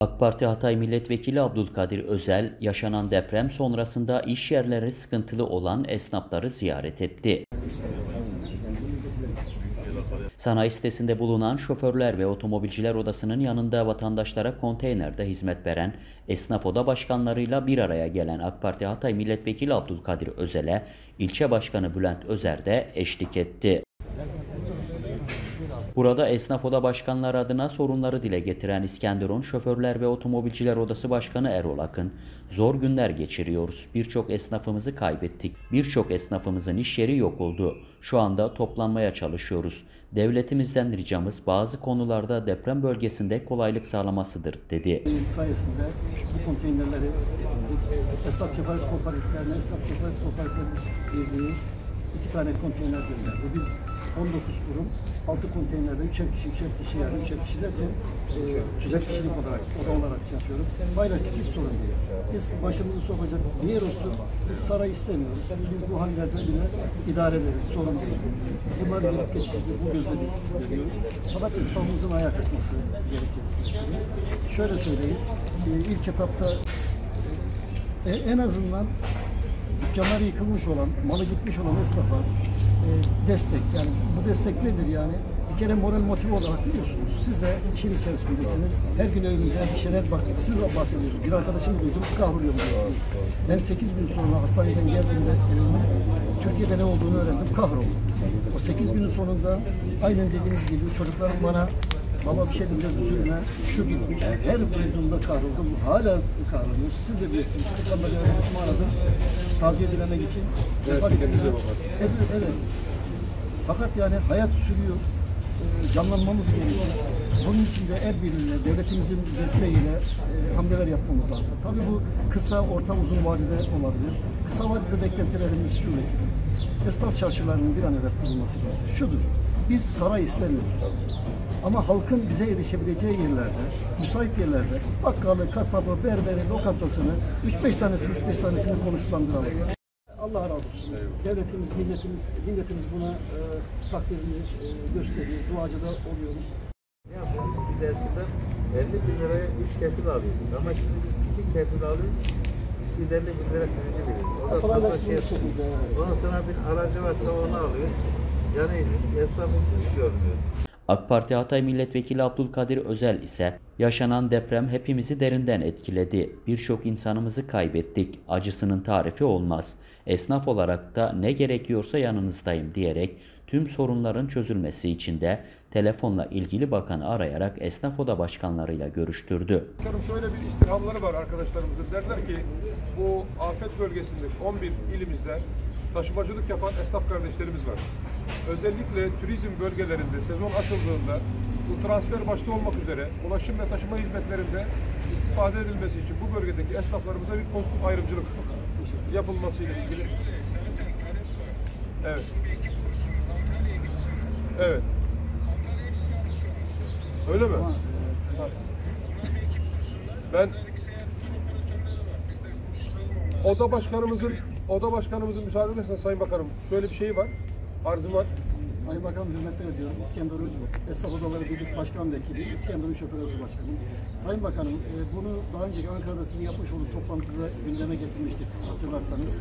AK Parti Hatay Milletvekili Abdülkadir Özel, yaşanan deprem sonrasında iş yerleri sıkıntılı olan esnafları ziyaret etti. Sanayi sitesinde bulunan şoförler ve otomobilciler odasının yanında vatandaşlara konteynerde hizmet veren esnaf oda başkanlarıyla bir araya gelen AK Parti Hatay Milletvekili Abdülkadir Özel'e ilçe başkanı Bülent Özer de eşlik etti. Burada esnaf oda başkanları adına sorunları dile getiren İskenderun Şoförler ve Otomobilciler Odası Başkanı Erol Akın, zor günler geçiriyoruz. Birçok esnafımızı kaybettik. Birçok esnafımızın iş yeri yok oldu. Şu anda toplanmaya çalışıyoruz. Devletimizden ricamız bazı konularda deprem bölgesinde kolaylık sağlamasıdır dedi. sayesinde bu konteynerleri. Esnaf kefaret kooperatiflerine, esnaf kefaret kooperatifleri birliği iki tane konteyner gönderdi. Biz 19 kurum, 6 konteynerde 3'er kişi, 3'er kişi yani 3'er kişi derken e, tüzel kişilik olarak, oda olarak yapıyoruz. Paylaştık, hiç sorun değil. Biz başımızı sokacak bir yer olsun, biz saray istemiyoruz. Yani biz bu hallerde bile idare ederiz, sorun değil. Bunlar gelip geçici, bu gözle biz görüyoruz. Fakat İslam'ımızın ayağa kalkması gerekir. Şöyle söyleyeyim, e, ilk etapta e, en azından dükkanları yıkılmış olan, malı gitmiş olan esnafa e, destek. Yani bu destek nedir yani? Bir kere moral motive olarak biliyorsunuz. Siz de işin içerisindesiniz. Her gün evinize bir şeyler bak. Siz de bahsediyorsunuz. Bir arkadaşımı duydum. Kahroluyorum diyorsunuz. Ben 8 gün sonra hastaneden geldiğimde evime Türkiye'de ne olduğunu öğrendim. Kahroldum. O 8 günün sonunda aynen dediğiniz gibi çocuklarım bana Baba bir şey diyeceğiz üzülme. Şu bitmiş. Her duyduğumda kahroldum. Hala kahroluyoruz. Siz de biliyorsunuz. Kırıklanma devletimi aradım. Taziye dilemek için. Evet, evet, evet. Fakat yani hayat sürüyor. Ee, canlanmamız gerekiyor. Bunun için de el birliğiyle, devletimizin desteğiyle e, hamleler yapmamız lazım. Tabii bu kısa, orta, uzun vadede olabilir. Kısa vadede beklentilerimiz şu. Esnaf çarşılarının bir an evvel kurulması gerekir. Şudur, biz saray istemiyoruz. Ama halkın bize erişebileceği yerlerde, müsait yerlerde bakkalı, kasabı, berberi, lokantasını 3-5 tanesini, 3-5 tanesini konuşlandıralım. Allah razı olsun. Devletimiz, milletimiz, milletimiz buna e, takdirini e, gösteriyor. Duacıda oluyoruz. Ne yapıyoruz? Biz eskiden 50 bin liraya 3 kefil alıyorduk. Ama şimdi biz 2 kefil alıyoruz. 250 bin lira kredi veriyoruz. O da fazla şey. Ondan sonra bir aracı varsa onu alıyor. Yani esnafın hiç görmüyor. AK Parti Hatay Milletvekili Abdülkadir Özel ise yaşanan deprem hepimizi derinden etkiledi. Birçok insanımızı kaybettik. Acısının tarifi olmaz. Esnaf olarak da ne gerekiyorsa yanınızdayım diyerek tüm sorunların çözülmesi için de telefonla ilgili bakanı arayarak esnaf oda başkanlarıyla görüştürdü. Şöyle bir istirhamları var arkadaşlarımızın. Derler ki bu afet bölgesinde 11 ilimizde taşımacılık yapan esnaf kardeşlerimiz var. Özellikle turizm bölgelerinde sezon açıldığında bu transfer başta olmak üzere ulaşım ve taşıma hizmetlerinde istifade edilmesi için bu bölgedeki esnaflarımıza bir pozitif ayrımcılık yapılmasıyla ilgili. Evet. Evet. Öyle mi? Ben Oda başkanımızın Oda başkanımızın müsaade edersen Sayın Bakanım şöyle bir şey var. Arzım var. Sayın Bakanım hürmetler ediyorum. İskenderun Esnaf Odaları Birlik Başkan Vekili, İskenderun Şoför Odası Başkanı. Sayın Bakanım, e, bunu daha önce Ankara'da sizin yapmış olduğunuz toplantıda gündeme getirmiştik hatırlarsanız.